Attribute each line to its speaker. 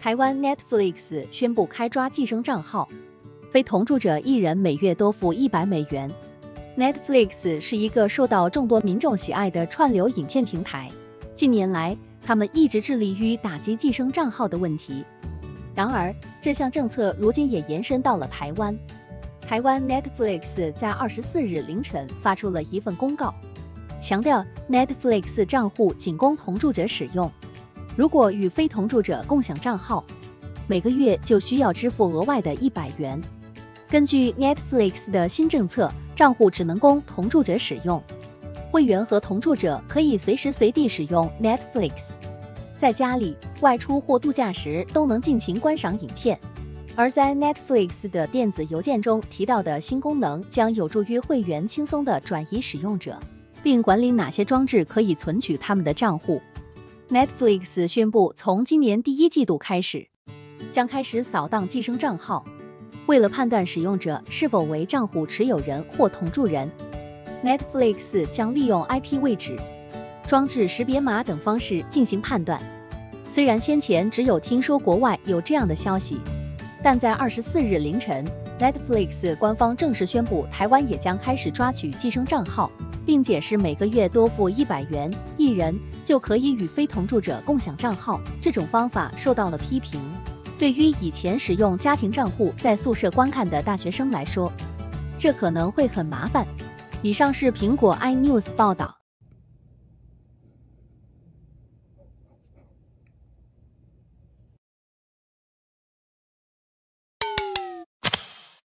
Speaker 1: 台湾 Netflix 宣布开抓寄生账号，非同住者一人每月多付一百美元。Netflix 是一个受到众多民众喜爱的串流影片平台，近年来，他们一直致力于打击寄生账号的问题。然而，这项政策如今也延伸到了台湾。台湾 Netflix 在二十四日凌晨发出了一份公告，强调 Netflix 账户仅供同住者使用。如果与非同住者共享账号，每个月就需要支付额外的一百元。根据 Netflix 的新政策，账户只能供同住者使用。会员和同住者可以随时随地使用 Netflix，在家里、外出或度假时都能尽情观赏影片。而在 Netflix 的电子邮件中提到的新功能，将有助于会员轻松地转移使用者，并管理哪些装置可以存取他们的账户。Netflix 宣布，从今年第一季度开始，将开始扫荡寄生账号。为了判断使用者是否为账户持有人或同住人，Netflix 将利用 IP 位置、装置识别码等方式进行判断。虽然先前只有听说国外有这样的消息，但在二十四日凌晨，Netflix 官方正式宣布，台湾也将开始抓取寄生账号。并解释每个月多付一百元一人就可以与非同住者共享账号，这种方法受到了批评。对于以前使用家庭账户在宿舍观看的大学生来说，这可能会很麻烦。以上是苹果 iNews 报道。